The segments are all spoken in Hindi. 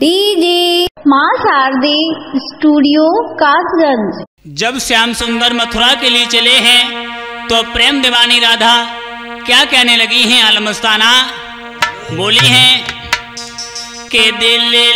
डीजे माँ शारदे स्टूडियो कासगंज। जब श्याम सुंदर मथुरा के लिए चले हैं तो प्रेम दीवानी राधा क्या कहने लगी हैं आलमस्ताना? बोली हैं के दिल ले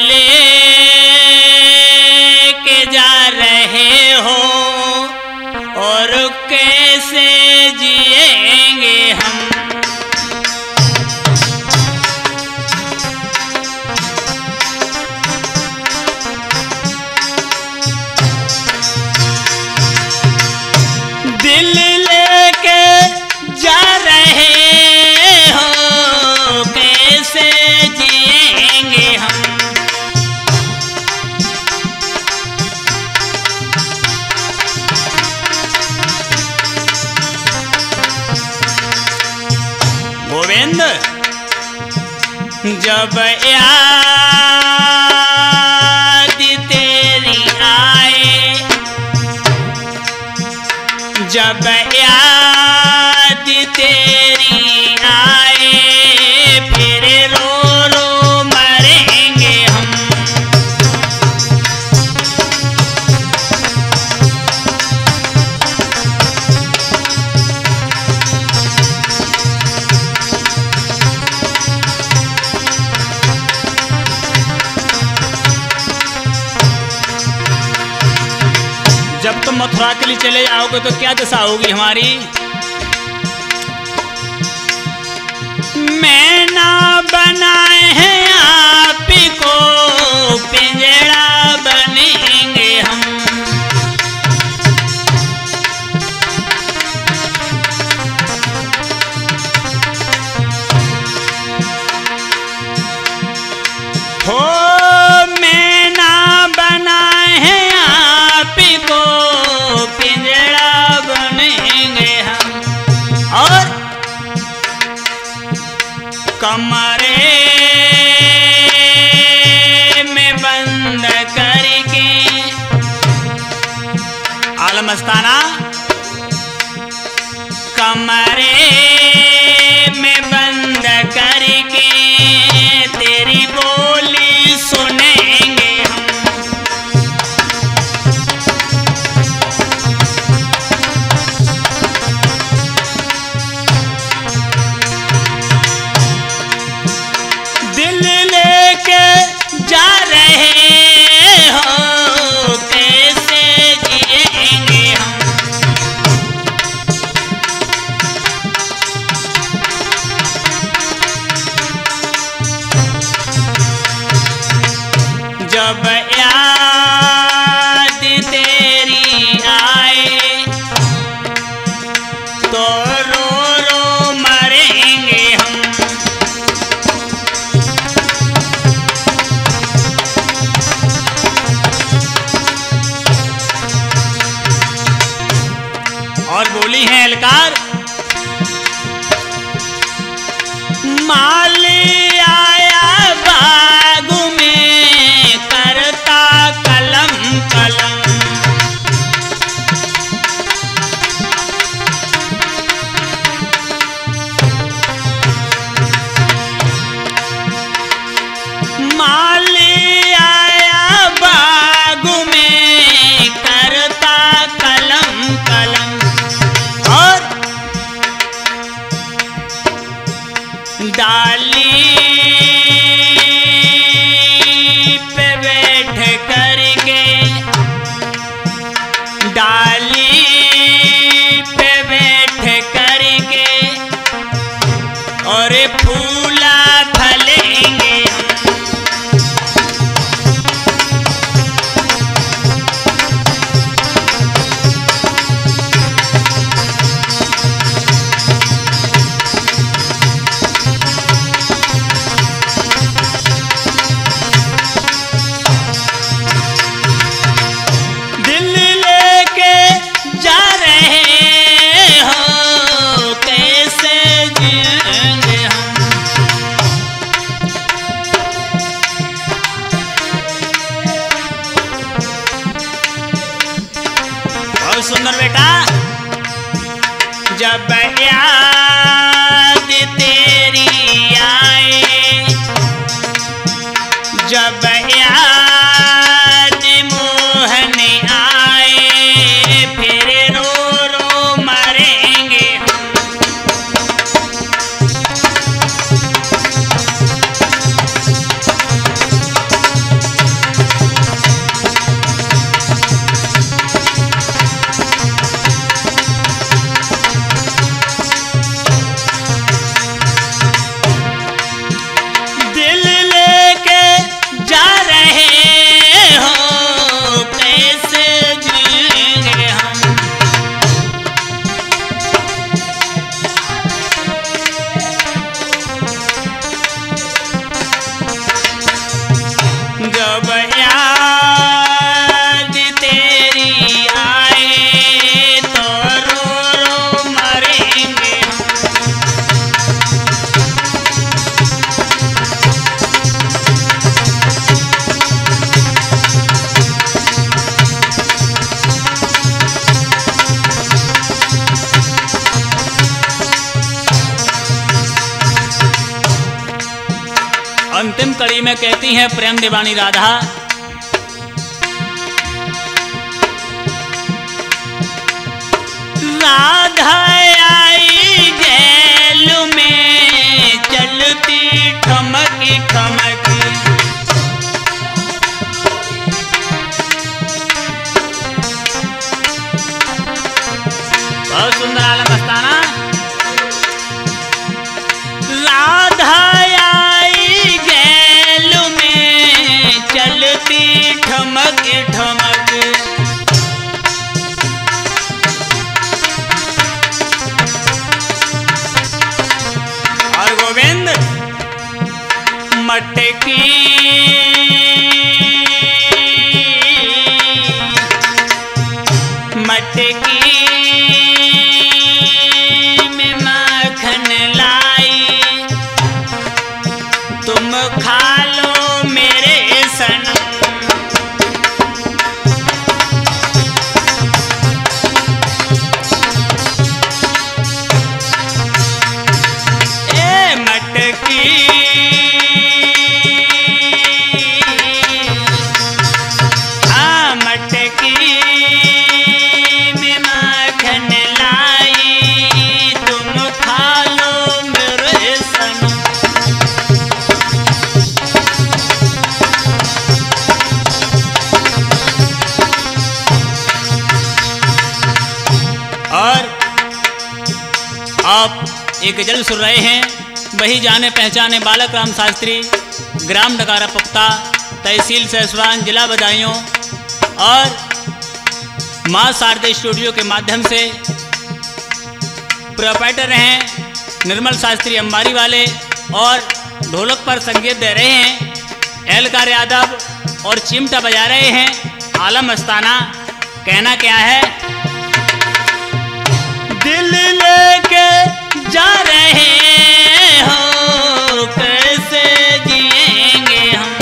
जब या तुम मथुरा के लिए चले जाओगे तो क्या दशा होगी हमारी? मैं ना बनाए हैं बताना। कमरे जब या अंतिम कड़ी में कहती हैं प्रेम दीवानी राधा। राधा आप एक गज़ल सुन रहे हैं। वही जाने पहचाने बालक राम शास्त्री, ग्राम डकारा पुख्ता, तहसील सहसवान जिला बदायूं और माँ शारदे स्टूडियो के माध्यम से प्रोपराइटर हैं निर्मल शास्त्री अंबारी वाले और ढोलक पर संगीत दे रहे हैं। एलकार यादव और चिमटा बजा रहे हैं। आलम अस्ताना, कहना क्या है? दिल लेके जा रहे हो कैसे जिएँगे हम?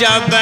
जब